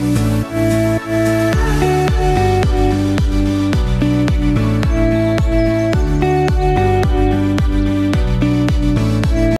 Música